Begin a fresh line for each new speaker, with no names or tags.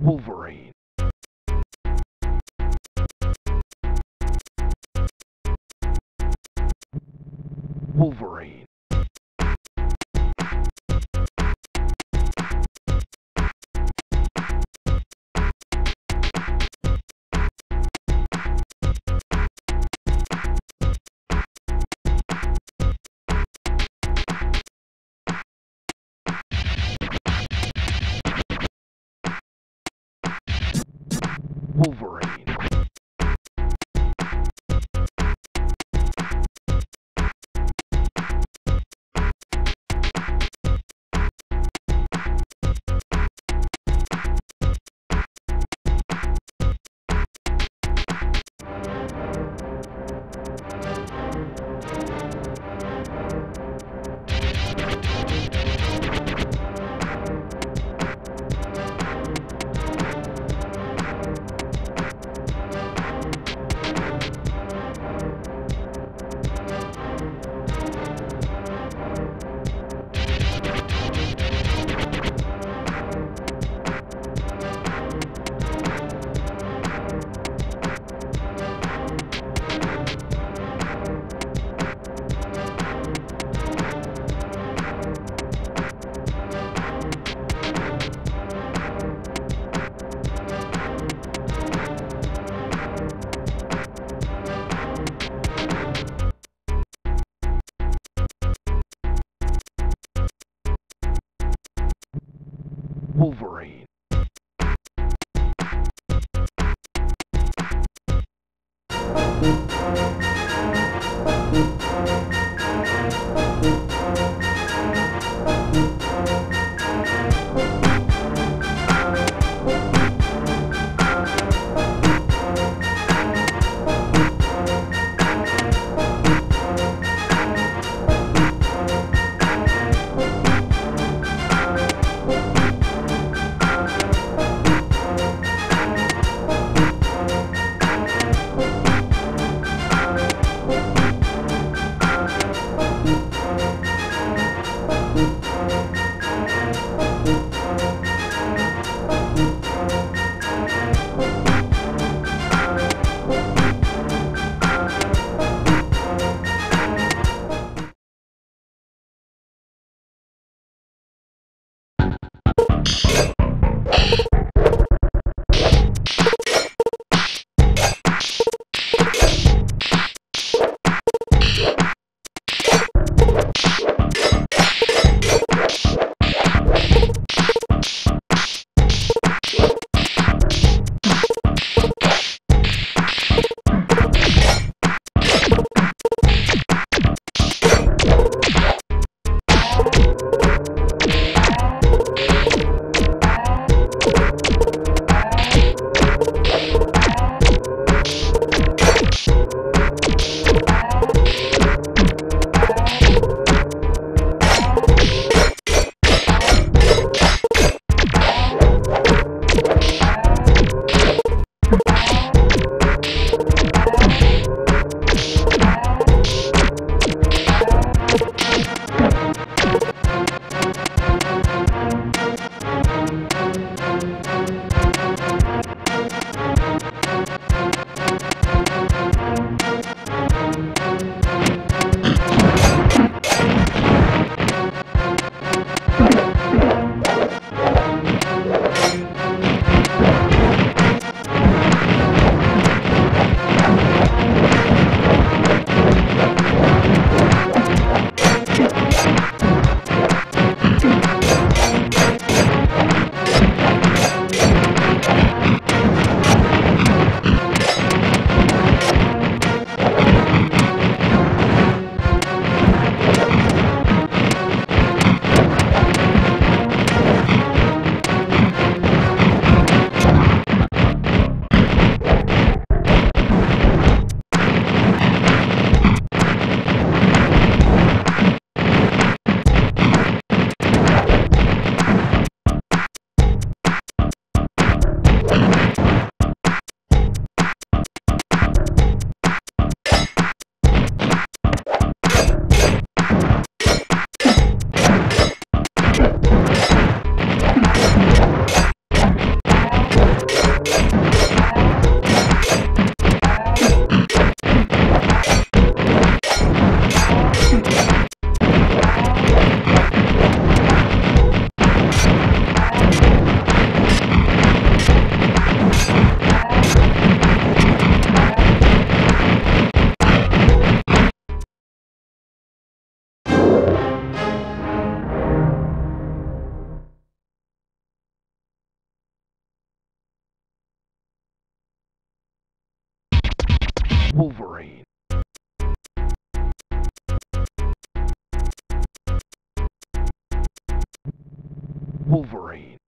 Wolverine. Wolverine. Wolverine. Wolverine.